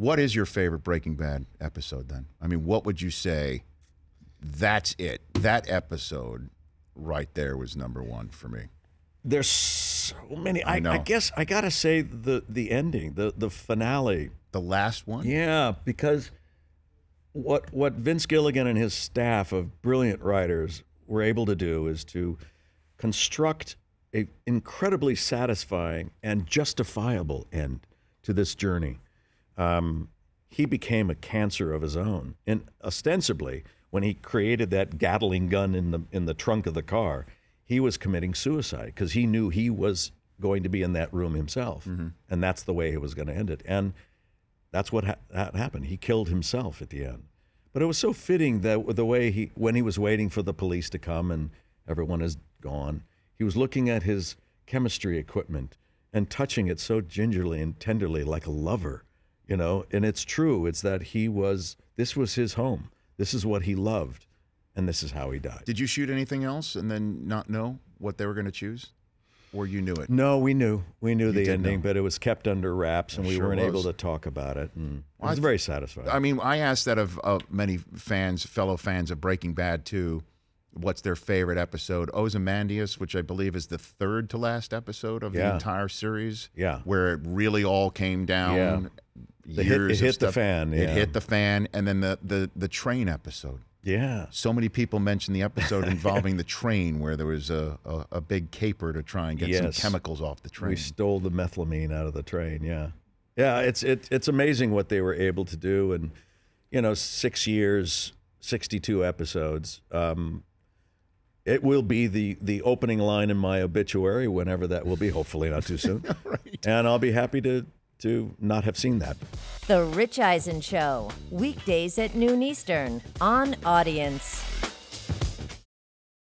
What is your favorite Breaking Bad episode then? I mean, what would you say? That's it. That episode right there was number one for me. There's so many. I I, I, guess I gotta say the the ending, the the finale. The last one? Yeah, because what what Vince Gilligan and his staff of brilliant writers were able to do is to construct a incredibly satisfying and justifiable end to this journey. Um, he became a cancer of his own, and ostensibly, when he created that Gatling gun in the in the trunk of the car, he was committing suicide because he knew he was going to be in that room himself, and that's the way he was going to end it. And that's what ha- that happened. He killed himself at the end. But it was so fitting that the way he, when he was waiting for the police to come and everyone is gone, he was looking at his chemistry equipment and touching it so gingerly and tenderly like a lover, you know. And it's true. It's that he was. This was his home. This is what he loved, and this is how he died. Did you shoot anything else and then not know what they were going to choose? Or you knew it? No, we knew. We knew the ending, know. but it was kept under wraps, and we Sure weren't able to talk about it. And it Well, I was very satisfying. I mean, I asked that of uh, many fans, fellow fans of Breaking Bad too. What's their favorite episode? Ozymandias, which I believe is the third to last episode of the entire series. Yeah. where it really all came down. Yeah. The hit- it hit the stuff. fan, It hit the fan, and then the the the train episode. yeah. So many people mentioned the episode involving the train, where there was a, a, a big caper to try and get some chemicals off the train. We stole the methylamine out of the train. Yeah, yeah. It's it, it's amazing what they were able to do, and you know, six years, sixty-two episodes. Um, it will be the the opening line in my obituary, whenever that will be. Hopefully, not too soon. right. And I'll be happy to to not have seen that. The Rich Eisen Show, weekdays at noon Eastern on Audience.